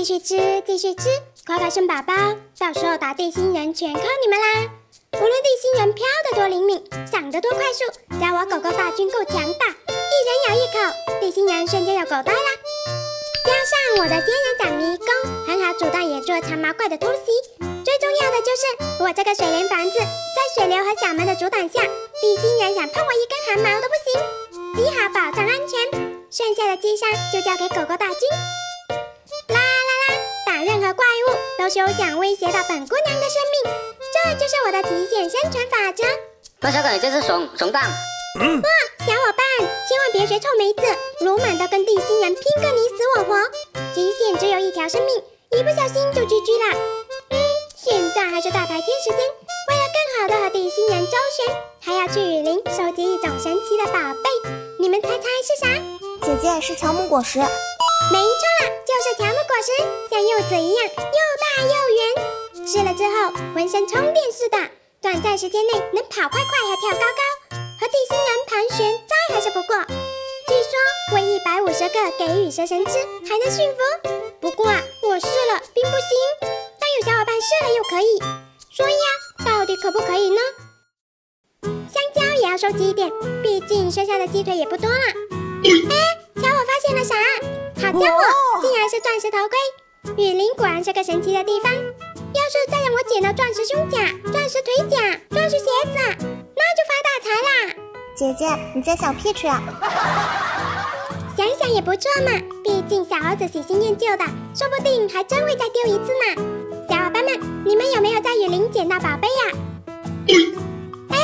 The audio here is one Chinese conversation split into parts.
继续吃，继续吃，快快生宝宝！到时候打地心人全靠你们啦！无论地心人飘得多灵敏，长得多快速，只要我狗狗大军够强大，一人咬一口，地心人瞬间有狗带啦！加上我的仙人掌迷宫，很好阻断野猪和长毛怪的突袭。最重要的就是我这个水帘房子，在水流和小门的阻挡下，地心人想碰我一根汗毛都不行，极好保障安全。剩下的击杀就交给狗狗大军。休想威胁到本姑娘的生命，这就是我的极限生存法则。那小狗，你这是怂怂蛋！哇，小伙伴，千万别学臭梅子，鲁莽的跟地心人拼个你死我活。极限只有一条生命，一不小心就 GG 了。嗯，现在还是大白天时间，为了更好的和地心人周旋，还要去雨林收集一种神奇的宝贝。你们猜猜是啥？姐姐是乔木果实。没错啦，就是乔木果实，像柚子一样又大又圆，吃了之后浑身充电似的，短暂时间内能跑快快和跳高高，和地心人盘旋再合适不过。据说喂一百五十个给予蛇神吃还能驯服，不过啊，我试了并不行，但有小伙伴试了又可以，所以啊，到底可不可以呢？香蕉也要收集一点，毕竟剩下的鸡腿也不多了。哎。瞧我发现了啥？好家伙，竟然是钻石头盔！雨林果然是个神奇的地方。要是再让我捡到钻石胸甲、钻石腿甲、钻石鞋子，那就发大财啦！姐姐，你在想屁吃啊？想想也不错嘛，毕竟小猴子喜新厌旧的，说不定还真会再丢一次呢。小伙伴们，你们有没有在雨林捡到宝贝呀？哎，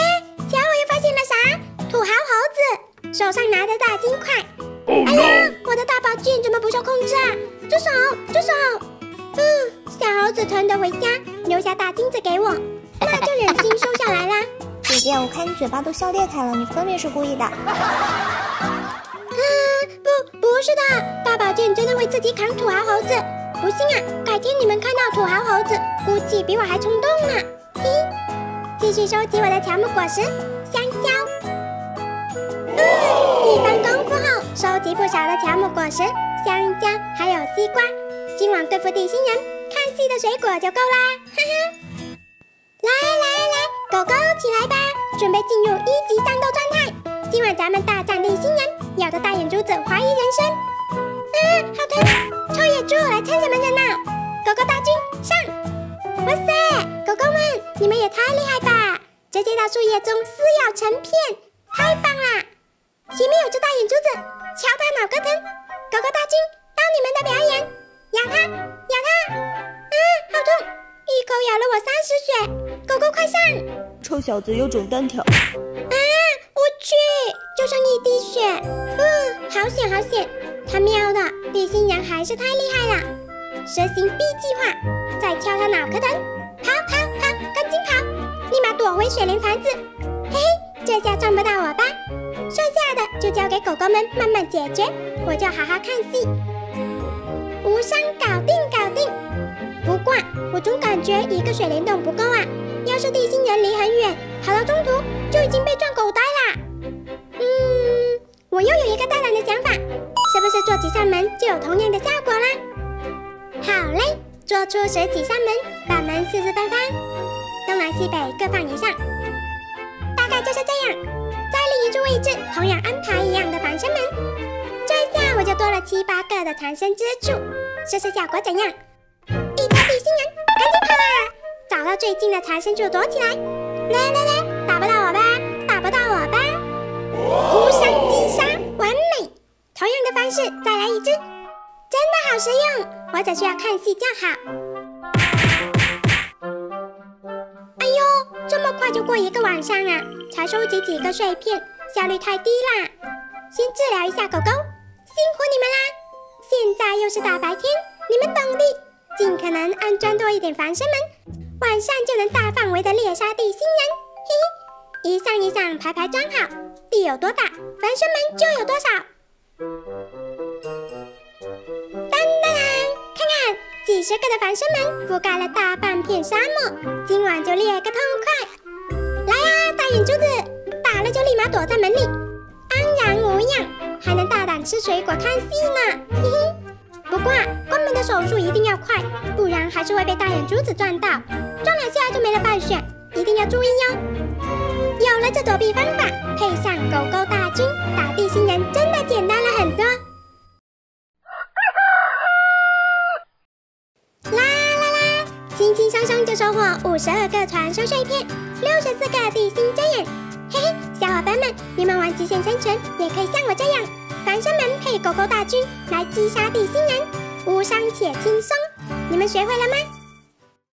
瞧我又发现了啥？土豪猴子手上拿着大金块。哎呀，我的大宝剑怎么不受控制啊！住手，住手！嗯，小猴子疼的回家，留下大金子给我，那就忍心收下来啦。姐姐，我看你嘴巴都笑裂开了，你分明是故意的。啊，不，不是的，大宝剑真的会自己砍土豪猴子。不信啊，改天你们看到土豪猴子，估计比我还冲动呢。嘿，继续收集我的乔木果实，香蕉。嗯 一番功夫后，收集不少的乔木果实、香蕉，还有西瓜。今晚对付地心人，看戏的水果就够啦！哈哈。来来来，狗狗起来吧，准备进入一级战斗状态。今晚咱们大战地心人，咬着大眼珠子怀疑人生。嗯，好疼！臭野猪来趁什么热闹？狗狗大军上！哇塞，狗狗们，你们也太厉害吧！直接到树叶中撕咬成片，太棒啦！前面有只大眼珠子，臭小子有种单挑！啊，我去，就剩一滴血！嗯，好险好险！他喵的，地心人还是太厉害了！蛇形 B 计划，再敲他脑壳疼！跑跑跑，赶紧跑！立马躲回雪莲房子！嘿嘿，这下撞不到我吧？剩下的就交给狗狗们慢慢解决，我就好好看戏。无伤，搞定。不过我总感觉一个水帘洞不够啊，要是地心人离很远，跑到中途就已经被撞狗呆啦。嗯，我又有一个大胆的想法，是不是做几扇门就有同样的效果啦？好嘞，做出十几扇门，把门四四方方，东南西北各放一扇，大概就是这样。在另一处位置，同样安排一样的防身门，这下我就多了七八个的藏身之处。试试效果怎样？一条地心人，赶紧跑啊！找到最近的藏身处躲起来。来来来，打不到我吧？打不到我吧？无伤击杀，完美！同样的方式再来一只，真的好实用。我只需要看戏就好。哎呦，这么快就过一个晚上啊！才收集几个碎片，效率太低啦！先治疗一下狗狗，辛苦你们啦！现在又是大白天，你们懂。可能安装多一点防身门，晚上就能大范围的猎杀地心人。嘿嘿，一扇一扇排排装好，地有多大，防身门就有多少。当当当，看看，几十个的防身门覆盖了大半片沙漠，今晚就猎个痛快！来呀，大眼珠子打了就立马躲在门里，安然无恙，还能大胆吃水果看戏呢。嘿嘿。不过关门的手速一定要快，不然还是会被大眼珠子撞到，撞两下就没了半血，一定要注意哟。有了这躲避方法，配上狗狗大军打地心人，真的简单了很多。啦啦啦，轻轻松松就收获五十二个传说碎片，六十四个地心针眼。嘿嘿，小伙伴们，你们玩极限生存也可以，狗狗大军来击杀地心人，无伤且轻松。你们学会了吗？